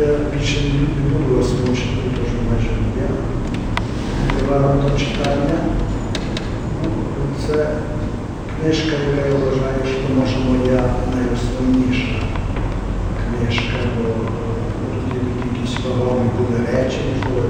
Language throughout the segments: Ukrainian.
Я більше не буду вас мучити, тому що майже не є. Регламентом читання. Ну, Це книжка, яка я вважаю, що може моя найосновніша книжка, бо е, тут якісь вагомі були речі, можливо,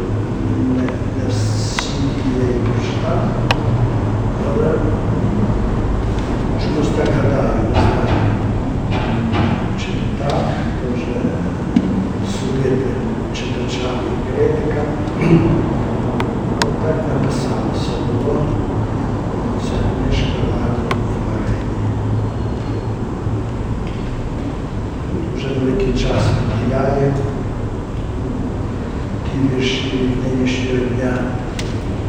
нинішнього дня.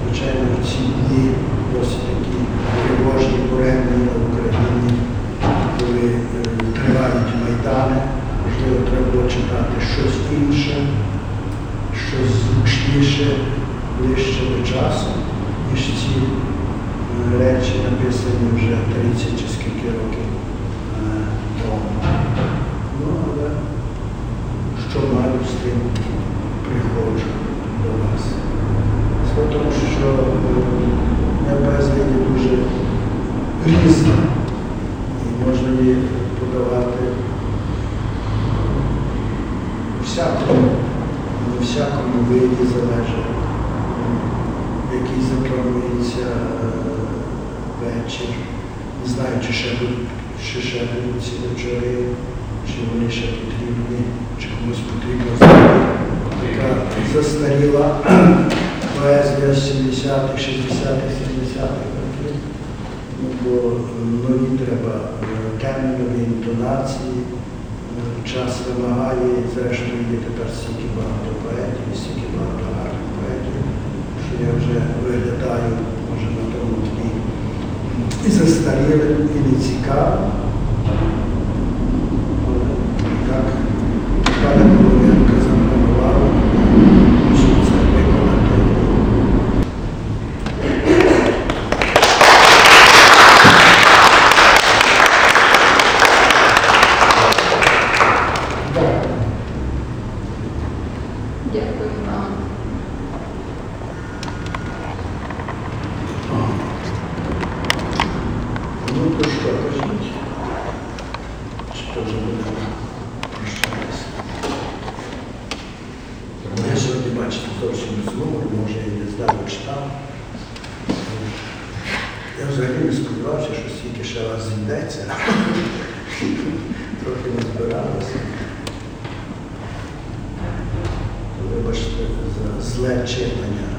Звичайно, ці дні досить такі тривожні буремні на Україні, коли е, тривають майдани. Можливо, треба було читати щось інше, щось зручніше, ближче до часу, ніж ці е, речі написані вже 30 чи скільки років тому, що моя поезія є дуже різна і можна її подавати всякому, на всякому виді залежить, який запланується е, вечір. Не знаю, чи ще будуть, чи ще будуть ці вечори, чи вони ще потрібні, чи комусь зробити. така застаріла 70-х, 60-х, 70-х років. Бо нові треба е, теми, інтонації. Е, Час вимагає, зрештою є тепер стільки багато поетів, стільки багато гарних поетів, що я вже виглядаю, може, на тому тлі і застарілим, і не цікавим. Так, То вже будемо прощатися? Я сьогодні бачите зовсім гумору, може я не здаву читав. Я взагалі не сподівався, що стільки ще раз зійдеться. Трохи не збиралося. Вибачте за зле читання.